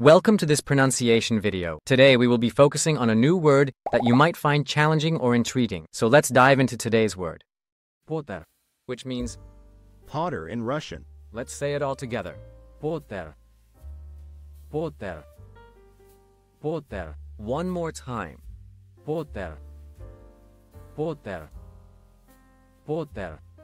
Welcome to this pronunciation video. Today we will be focusing on a new word that you might find challenging or intriguing. So let's dive into today's word. Potter, which means, Potter in Russian. let's say it all together. Potter. Potter. Potter. One more time. Potter. Potter. Potter.